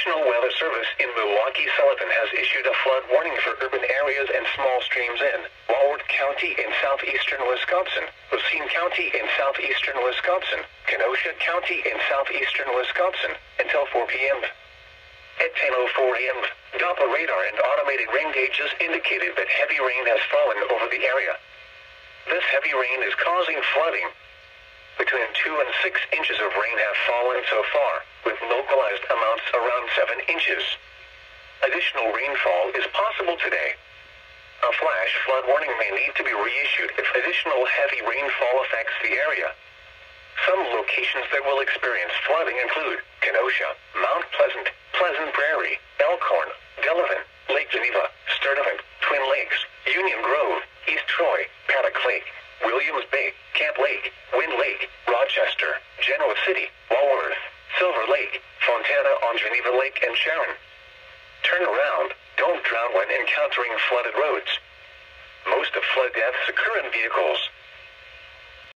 National Weather Service in Milwaukee Sullivan has issued a flood warning for urban areas and small streams in Walworth County in southeastern Wisconsin, Racine County in southeastern Wisconsin, Kenosha County in southeastern Wisconsin until 4 p.m. At 10.04 a.m., Doppler radar and automated rain gauges indicated that heavy rain has fallen over the area. This heavy rain is causing flooding. Between 2 and 6 inches of rain have fallen so far, with localized amounts around 7 inches. Additional rainfall is possible today. A flash flood warning may need to be reissued if additional heavy rainfall affects the area. Some locations that will experience flooding include Kenosha, Mount Pleasant, Pleasant Prairie, Elkhorn, Delavan, Lake Geneva, Sturtevant, Twin Lakes, Union Grove, East Troy, Paddock Lake, Williams Bay, Camp Lake, Wind Lake, Rochester, Genoa City, Walworth, Silver Lake, Fontana on Geneva Lake and Sharon. Turn around, don't drown when encountering flooded roads. Most of flood deaths occur in vehicles,